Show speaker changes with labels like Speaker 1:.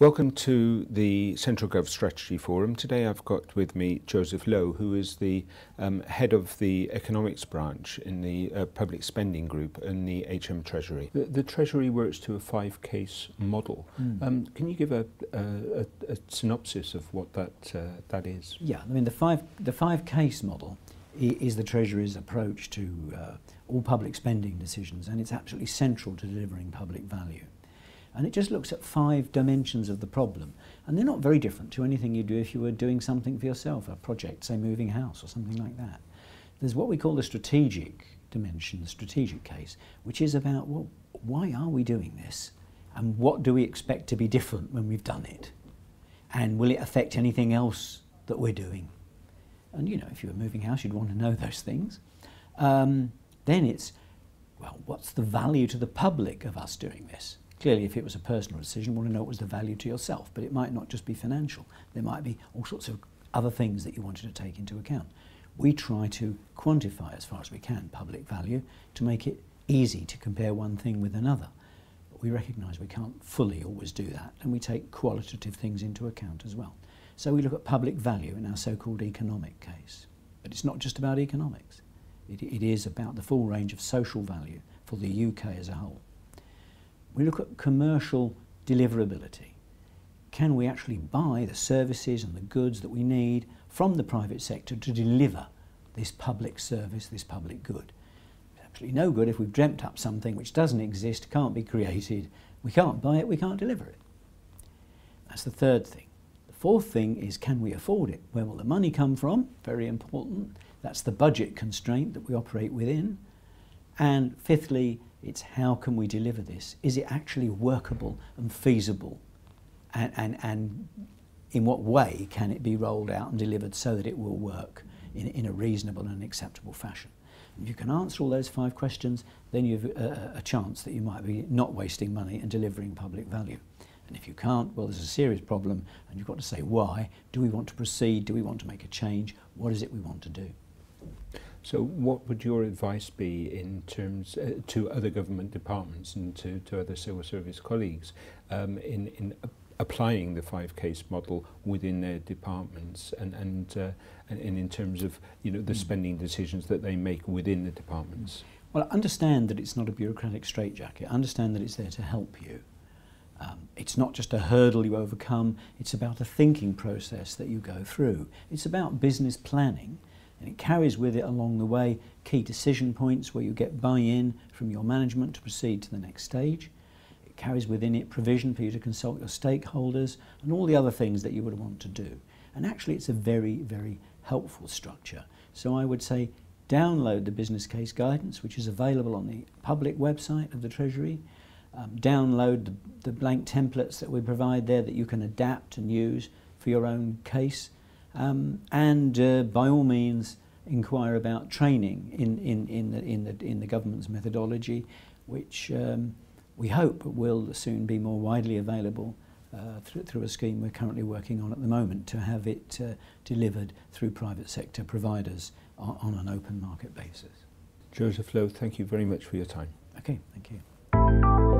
Speaker 1: Welcome to the Central Gov Strategy Forum. Today I've got with me Joseph Lowe, who is the um, head of the economics branch in the uh, public spending group in the HM Treasury. The, the Treasury works to a five case model. Mm. Um, can you give a, a, a, synopsis of what that, uh, that is?
Speaker 2: Yeah, I mean, the five, the five case model is the Treasury's approach to uh, all public spending decisions, and it's absolutely central to delivering public value. And it just looks at five dimensions of the problem. And they're not very different to anything you do if you were doing something for yourself, a project, say moving house or something like that. There's what we call the strategic dimension, the strategic case, which is about, well, why are we doing this? And what do we expect to be different when we've done it? And will it affect anything else that we're doing? And you know, if you were moving house, you'd want to know those things. Um, then it's, well, what's the value to the public of us doing this? Clearly, if it was a personal decision, you want to know what was the value to yourself, but it might not just be financial. There might be all sorts of other things that you wanted to take into account. We try to quantify as far as we can public value to make it easy to compare one thing with another. But we recognise we can't fully always do that, and we take qualitative things into account as well. So we look at public value in our so-called economic case. But it's not just about economics. It, it is about the full range of social value for the UK as a whole we look at commercial deliverability. Can we actually buy the services and the goods that we need from the private sector to deliver this public service, this public good? It's absolutely no good if we've dreamt up something which doesn't exist, can't be created, we can't buy it, we can't deliver it. That's the third thing. The fourth thing is can we afford it? Where will the money come from? Very important. That's the budget constraint that we operate within. And fifthly, it's how can we deliver this? Is it actually workable and feasible? And, and, and in what way can it be rolled out and delivered so that it will work in, in a reasonable and acceptable fashion? If you can answer all those five questions, then you have a, a chance that you might be not wasting money and delivering public value. And if you can't, well, there's a serious problem, and you've got to say why. Do we want to proceed? Do we want to make a change? What is it we want to do?
Speaker 1: So what would your advice be in terms uh, to other government departments and to, to other civil service colleagues um, in, in applying the five case model within their departments and and, uh, and, and in terms of you know the hmm. spending decisions that they make within the departments?
Speaker 2: Well understand that it's not a bureaucratic straitjacket. Understand that it's there to help you. Um, it's not just a hurdle you overcome. It's about a thinking process that you go through. It's about business planning. And it carries with it along the way key decision points where you get buy-in from your management to proceed to the next stage. It carries within it provision for you to consult your stakeholders and all the other things that you would want to do. And actually it's a very, very helpful structure. So I would say download the business case guidance, which is available on the public website of the Treasury. Um, download the, the blank templates that we provide there that you can adapt and use for your own case. Um, and uh, by all means, inquire about training in, in, in, the, in, the, in the government's methodology, which um, we hope will soon be more widely available uh, through, through a scheme we're currently working on at the moment to have it uh, delivered through private sector providers on, on an open market basis.
Speaker 1: Joseph Lowe, thank you very much for your time.
Speaker 2: Okay, thank you.